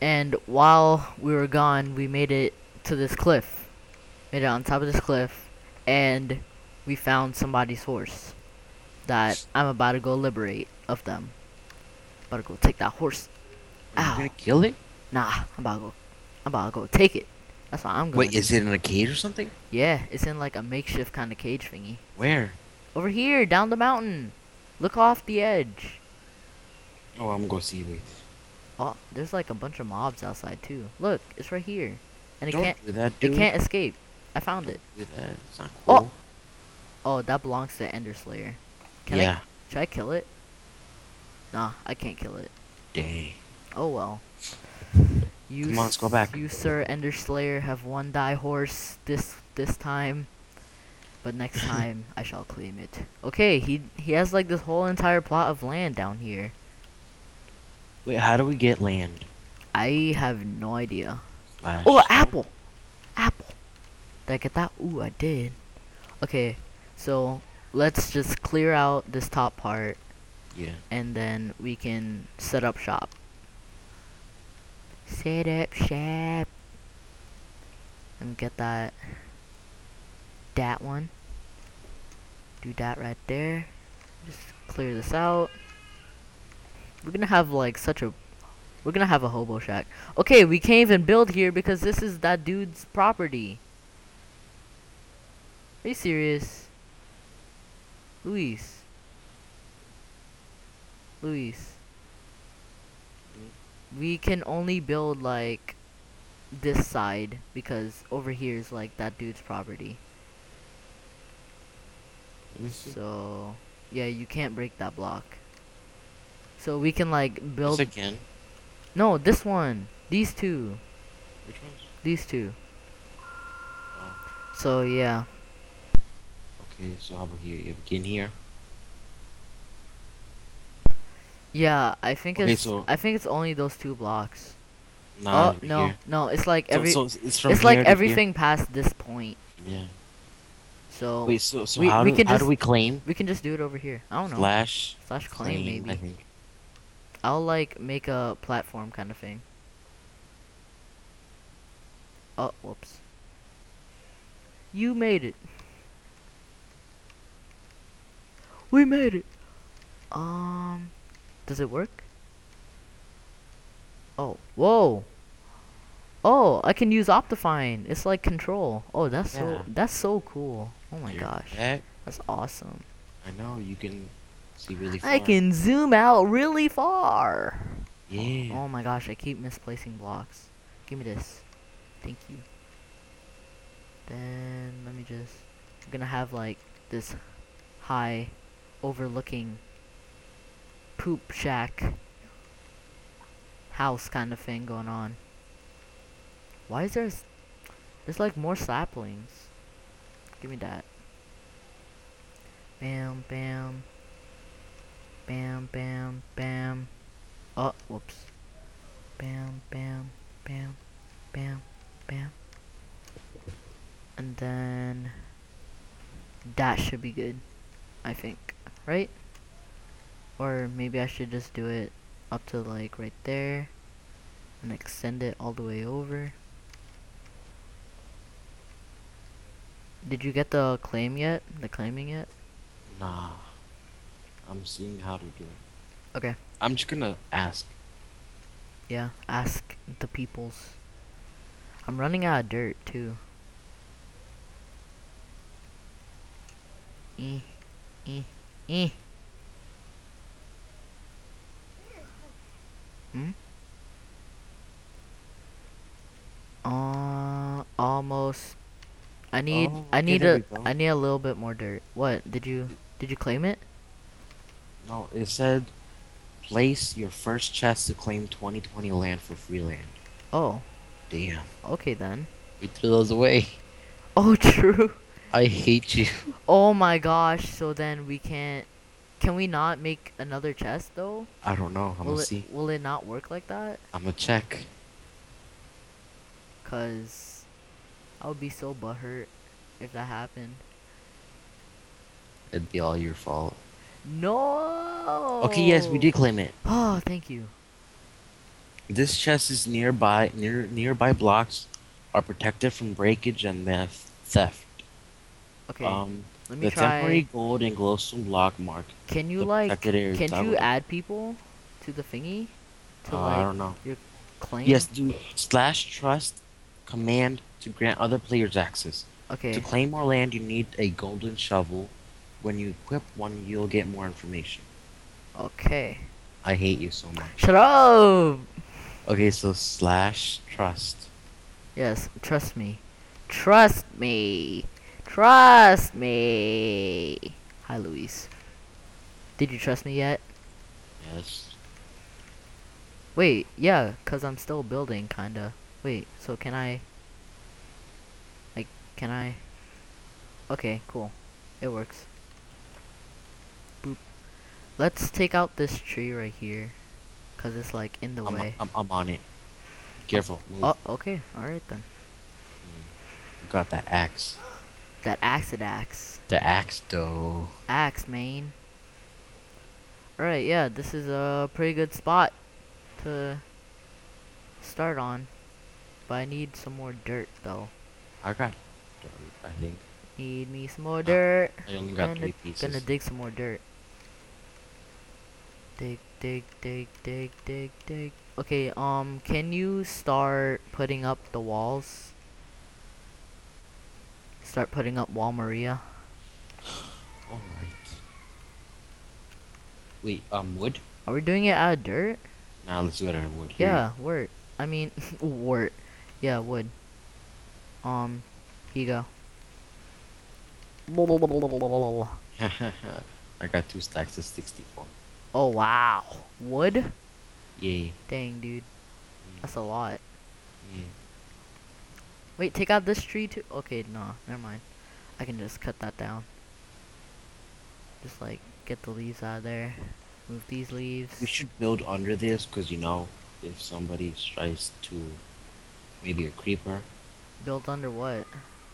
And while we were gone, we made it to this cliff. Made it on top of this cliff, and we found somebody's horse that I'm about to go liberate of them. About to go take that horse. Are you Ow. gonna kill it? Nah, I'm about to go. I'm about to go take it. That's what I'm going. Wait, is it in a cage or something? Yeah, it's in like a makeshift kind of cage thingy. Where? Over here, down the mountain. Look off the edge. Oh, I'm gonna go see. Wait. Oh, there's like a bunch of mobs outside too. Look, it's right here, and it Don't can't. do that, It can't escape. I found it. do that. It's not Oh, cool. Oh, that belongs to Ender Slayer. Can I? yeah. Should I kill it? Nah, I can't kill it. Dang. Oh well. You Come on, let's go back. You, sir, Ender Slayer, have one die horse this this time. But next time, I shall claim it. Okay, he he has like this whole entire plot of land down here. Wait, how do we get land? I have no idea. Slash. Oh, apple! Apple! Did I get that? Ooh, I did. Okay, so let's just clear out this top part Yeah. and then we can set up shop. Set up shop. And get that. That one. Do that right there. Just clear this out. We're gonna have like such a. We're gonna have a hobo shack. Okay, we can't even build here because this is that dude's property. Are you serious? Luis. Luis. We can only build like this side because over here is like that dude's property. Let me see. So yeah, you can't break that block. So we can like This build again. No, this one. These two. Which ones? These two. Oh. So yeah. Okay, so how about here? You have again here. Yeah, I think Okay, it's so- I think it's only those two blocks. Nah. oh no, Here. no, it's like every so it's from it's here like to here? everything past this point. Yeah. So Wait, so so we- how we do can how just- do we claim? we can just do it over here. I don't know. Slash Slash claim, claim, I maybe. think. I'll like make a platform kind of thing. Oh, whoops. You made it. We made it. Um, does it work? Oh, whoa. Oh, I can use Optifine. It's like control. Oh, that's Yeah. so that's so cool. Oh my Here, gosh, that- that's awesome. I know you can see really far. I can zoom out really far. Yeah. Oh my gosh, I keep misplacing blocks. Give me this. Thank you. Then let me just I'm gonna have like this high overlooking poop shack house kind of thing going on. Why is there s- there's like more saplings? Give me that. Bam bam bam bam bam Oh, whoops. Bam, bam, bam, bam, bam. And then that should be good, I think, right? Or maybe I should just do it up to like right there and extend it all the way over. Did you get the claim yet? The claiming yet? Nah. I'm seeing how to do it. Okay. I'm just gonna ask. Yeah, ask the peoples. I'm running out of dirt too. Eh, eh, eh. Hmm? Uh, almost. I need. Oh, I need a. I need a little bit more dirt. What? Did you? Did you claim it? No, it said place your first chest to claim 2020 land for free land. Oh, Damn. okay then. We threw those away. Oh, true. I hate you. Oh my gosh, so then we can't can we not make another chest though? I don't know. I'm will gonna it see. will it not work like that? I'm gonna check. Cuz I would be so butthurt if that happened. It'd be all your fault. No. Okay, yes, we did claim it. Oh, thank you. This chest is nearby. Near nearby blocks are protected from breakage and theft. Okay, Um, let me the temporary try. gold and glowstone block mark. Can you like? Can you add people to the thingy to Uh, I don't know. claim? Yes, do slash trust command to grant other players access. Okay. To claim more land, you need a golden shovel. When you equip one, you'll get more information. Okay. I hate you so much. Shut up. Okay, so slash trust. Yes, trust me. Trust me. Trust me. Hi, Luis. Did you trust me yet? Yes. Wait, yeah, cause I'm still building, kinda. Wait, so can I? Like, can I? Okay, cool. It works. Let's take out this tree right here, cause it's like in the I'm, way. I'm, I'm on it. Careful. Move. Oh, okay, all right then. Mm. Got that axe. That acid axe. The axe, though. Axe, main. Alright, yeah, this is a pretty good spot to start on. But I need some more dirt, though. I got. I think Need me some more dirt. I only got Gonna, three pieces. gonna dig some more dirt. Dig, dig, dig, dig, dig, dig. Okay, um, can you start putting up the walls? Start putting up wall Maria. Alright. Wait, um, wood? Are we doing it out of dirt? Now let's do it out of wood. Here. Yeah, wort. I mean, wort. Yeah, wood. Um, here you go. I got two stacks of 64. Oh, wow. Wood? Yay. Dang, dude. That's a lot. Yeah. Wait, take out this tree too? Okay, no, never mind. I can just cut that down. Just like, get the leaves out of there. Move these leaves. We should build under this because you know, if somebody tries to, maybe a creeper Build under what?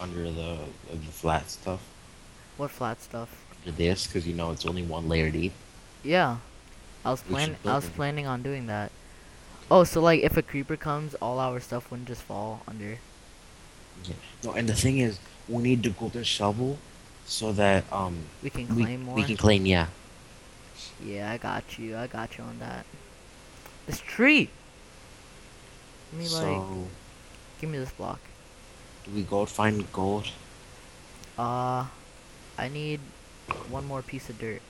under the the flat stuff What flat stuff? under this because you know it's only one layer deep. Yeah. I was plan I was planning on doing that. Oh, so like if a creeper comes, all our stuff wouldn't just fall under. Yeah. No, and the thing is, we need the golden shovel so that um We can we, claim more. we can claim. Yeah. Yeah, I got you. I got you on that. This tree. Give me like, so give me this block. do we go find gold? Uh, I need one more piece of dirt.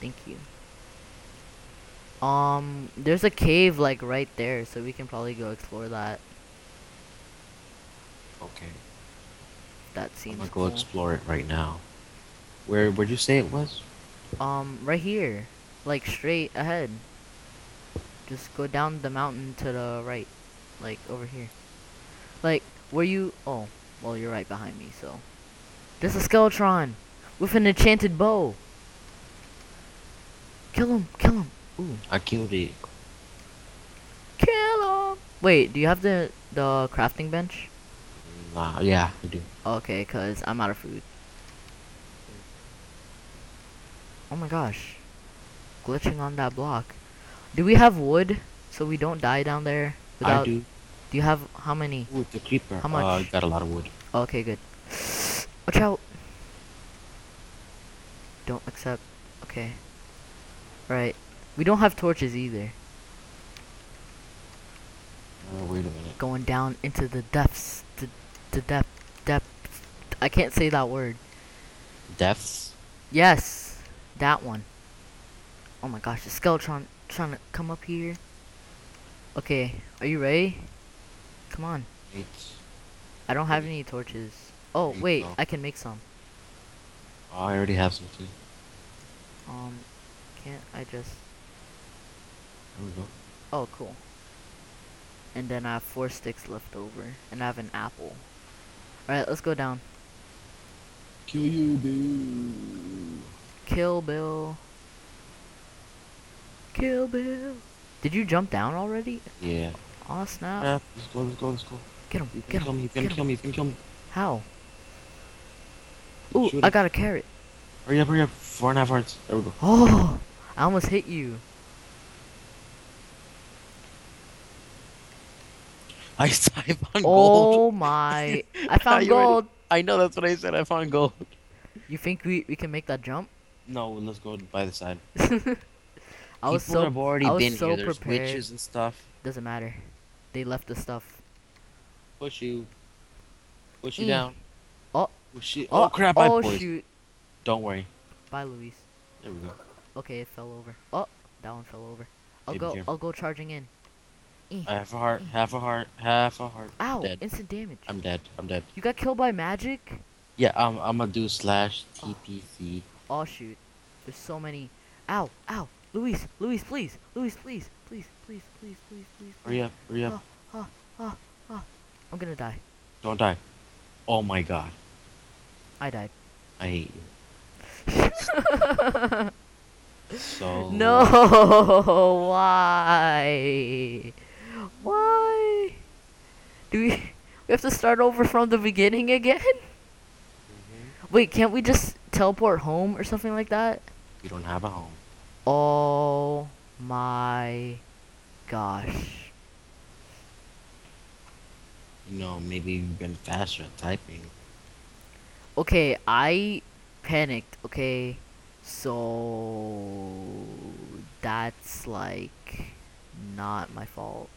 Thank you. Um, there's a cave like right there, so we can probably go explore that. Okay. That I'm seems gonna go explore it right now. Where where'd you say it was? Um, right here, like straight ahead. Just go down the mountain to the right, like over here. Like where you? Oh, well you're right behind me. So there's a skeletron with an enchanted bow. Kill him! Kill him! Ooh, I killed it. kill him! Wait, do you have the the crafting bench? Nah, yeah, I do. Okay, cause I'm out of food. Oh my gosh, glitching on that block. Do we have wood so we don't die down there? Without, I do. Do you have how many? Ooh, the creeper. How Uh, I much? got a lot of wood. Okay, good. Watch out! Don't accept. Okay. Right. We don't have torches either. Oh, wait a minute. Going down into the depths. The, the depth. Depth. I can't say that word. Depths? Yes! That one. Oh my gosh, the Skeletron trying to come up here. Okay, are you ready? Come on. Wait. I don't have any torches. Oh, wait, go. I can make some. Oh, I already have some too. Um, can't I just... There we go. Oh, cool. And then I have four sticks left over. And I have an apple. Alright, let's go down. Kill you, dude. Kill Bill. Kill Bill. Did you jump down already? Yeah. Aw, snap. Yeah, let's go, let's go, let's go. Get him, get kill him, he's gonna kill me, he's gonna kill me. How? Ooh, Shoot I him. got a carrot. Hurry up, hurry up. Four and a half hearts. There we go. Oh, I almost hit you. I, I found gold. Oh my! I I found gold. I know that's what I said. I found gold. You think we we can make that jump? No, let's go by the side. I was People so have already I was been so here. There's prepared. witches and stuff. Doesn't matter. They left the stuff. Push you. Push you Mm. down. Oh. Push you. Oh, crap! I Oh boys. shoot! Don't worry. Bye, Luis. There we go. Okay, it fell over. Oh, that one fell over. I'll go. I'll go charging in. Eh. Half a heart. Eh. Half a heart. Half a heart. Ow! dead. Instant damage. I'm dead. I'm dead. You got killed by magic? Yeah, I'm. I'm gonna do slash Oh. TPC. Oh shoot! There's so many. Ow! Ow! Luis! Luis, please! Luis, please! Please! Please! Please! Please! Please! Hurry up! Hurry up! Ah, ah, ah, I'm gonna die. Don't die. Oh my god. I died. I hate you. so. No! Why? Why? Do we? We have to start over from the beginning again? Mhm. Wait, can't we just teleport home or something like that? You don't have a home. Oh my gosh. You know, maybe you've been faster at typing. Okay, I panicked, okay? So that's like not my fault.